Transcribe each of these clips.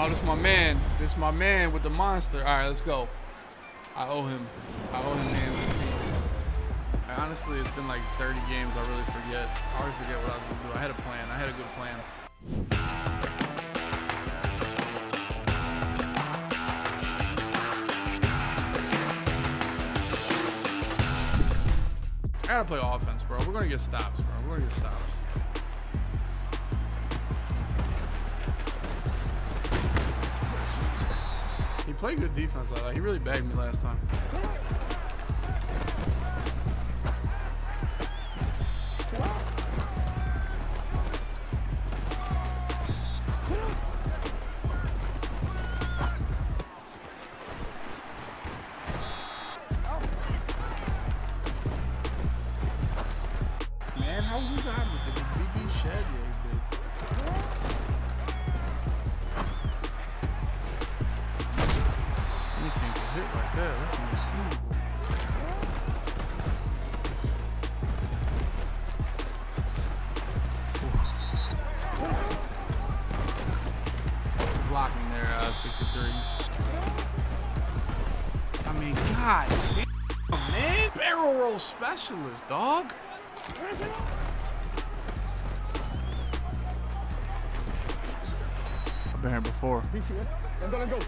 Oh, this my man. This my man with the monster. All right, let's go. I owe him. I owe him honestly, it's been like 30 games. I really forget. I already forget what I was gonna do. I had a plan. I had a good plan. I gotta play offense, bro. We're gonna get stops, bro. We're gonna get stops. He played good defense like. He really bagged me last time. Man, how you got with the BB shed, yeah, Blocking there, uh, 63. I mean, God damn, man. Barrel roll specialist, dog. I've been here before. That was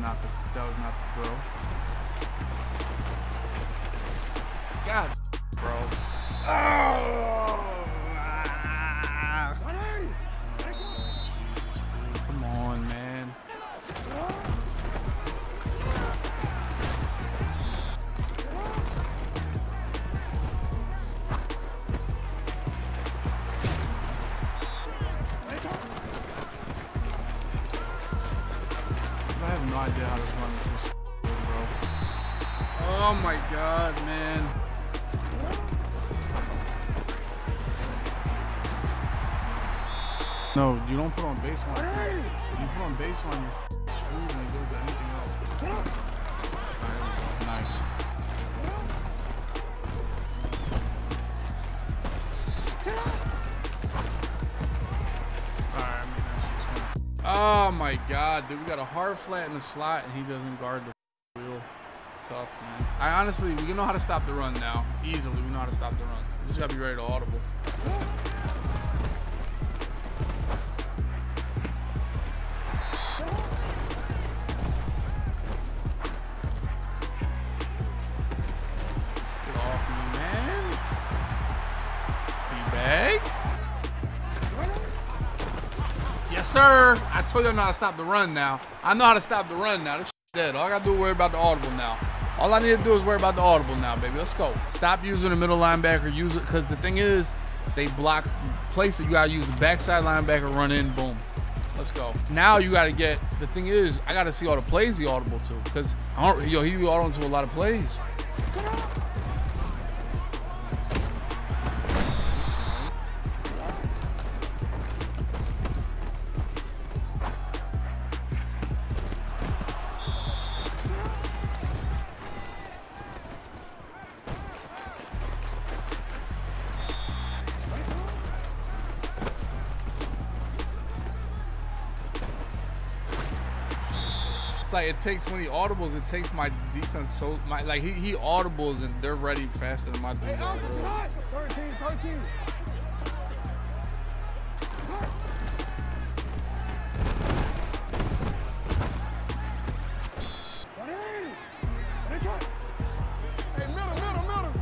not the that was not the throw. God, bro. Oh, Oh my god, man. No, you don't put on baseline. You put on baseline, you're screwed when it goes to anything else. Alright, nice. Alright, I mean, that's just fine. Oh my god, dude, we got a hard flat in the slot and he doesn't guard the wheel. Tough, man. I honestly, we know how to stop the run now. Easily, we know how to stop the run. We just gotta be ready to audible. Get off me, man. Teabag. Yes, sir. I told you I know how to stop the run now. I know how to stop the run now. This shit's dead. All I gotta do is worry about the audible now. All I need to do is worry about the audible now, baby. Let's go. Stop using the middle linebacker. Use it because the thing is, they block place places. You gotta use the backside linebacker, run in, boom. Let's go. Now you gotta get. The thing is, I gotta see all the plays he audible to because yo he audible to a lot of plays. It's like it takes when he audibles, it takes my defense so my like he he audibles and they're ready faster than my dudes are. bro. 13, 13. Hey, middle, middle, middle.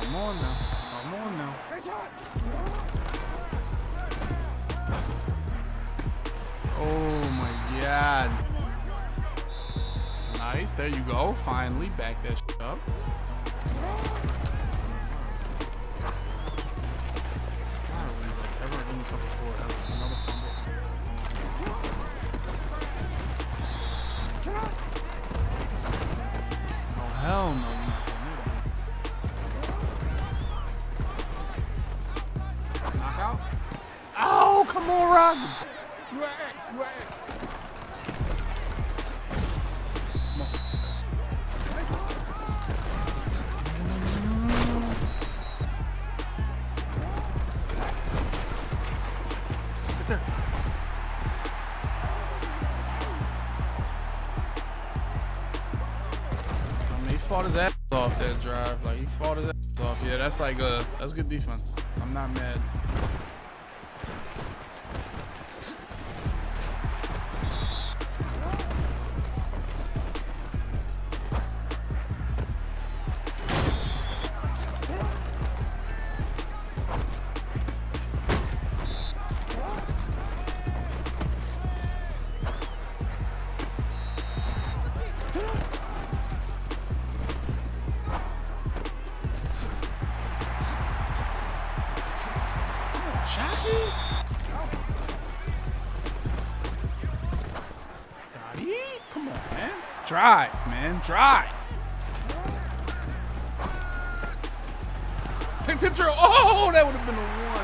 Come on now. Come on now. Oh my god. Nice. There you go. Finally, back that up. Come on, moron. I mean, he fought his ass off that drive. Like he fought his ass off. Yeah, that's like a that's good defense. I'm not mad. Daddy? Come on, man. Drive, man. Drive. Pick the drill. Oh, that would have been a one.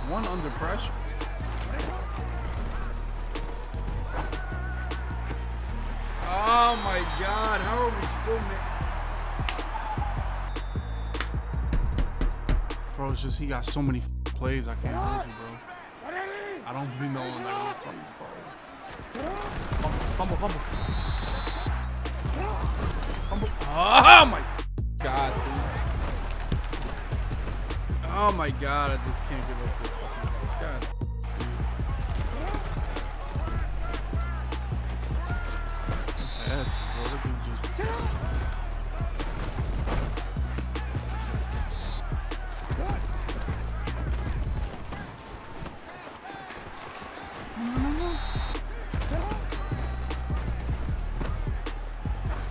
One under pressure. Oh my god, how are we still Bro, it's just he got so many plays I can't hold you, bro. I don't be knowing what the fuck these calls. Fumble, fumble, fumble. Fumble. Oh my god, dude. Oh my god, I just can't get up to the fucking god. His head's bro. Look at just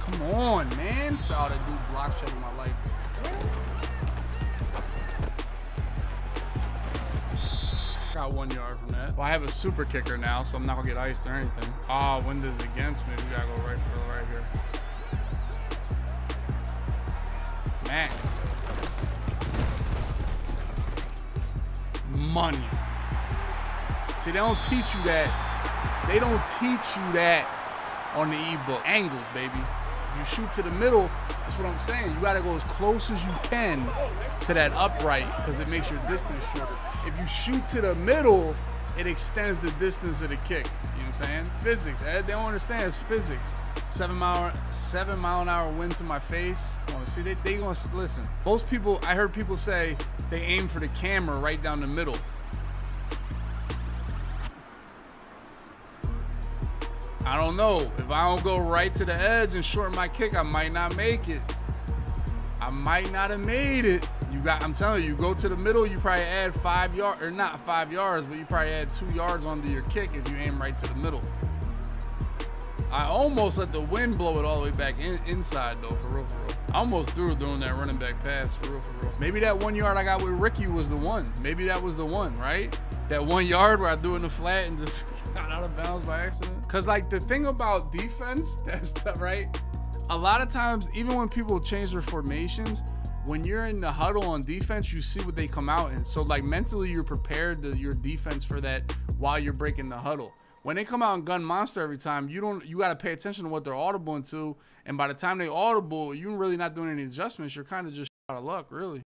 Come on, man. Foul that dude block shot in my life. Got one yard from that. Well, I have a super kicker now, so I'm not gonna get iced or anything. Ah, oh, does it against me? We gotta go right for right here. Max. Money. See, they don't teach you that. They don't teach you that on the ebook. Angles, baby. You shoot to the middle, that's what I'm saying. You gotta go as close as you can to that upright because it makes your distance shorter. If you shoot to the middle, it extends the distance of the kick. You know what I'm saying? Physics. They don't understand it's physics. Seven mile seven mile an hour wind to my face. Oh, see, they, they gonna listen. Most people I heard people say they aim for the camera right down the middle. I don't know. If I don't go right to the edge and shorten my kick, I might not make it. I might not have made it. You got I'm telling you, you go to the middle, you probably add five yards or not five yards, but you probably add two yards onto your kick if you aim right to the middle. I almost let the wind blow it all the way back in, inside though, for real, for real. I almost threw it doing that running back pass, for real, for real. Maybe that one yard I got with Ricky was the one. Maybe that was the one, right? That one yard where I threw in the flat and just got out of bounds by accident. Cause like the thing about defense, that's the, right. A lot of times, even when people change their formations, when you're in the huddle on defense, you see what they come out in. So like mentally, you're prepared to your defense for that while you're breaking the huddle. When they come out and gun monster every time, you don't you got to pay attention to what they're audible into. And by the time they audible, you're really not doing any adjustments. You're kind of just out of luck, really.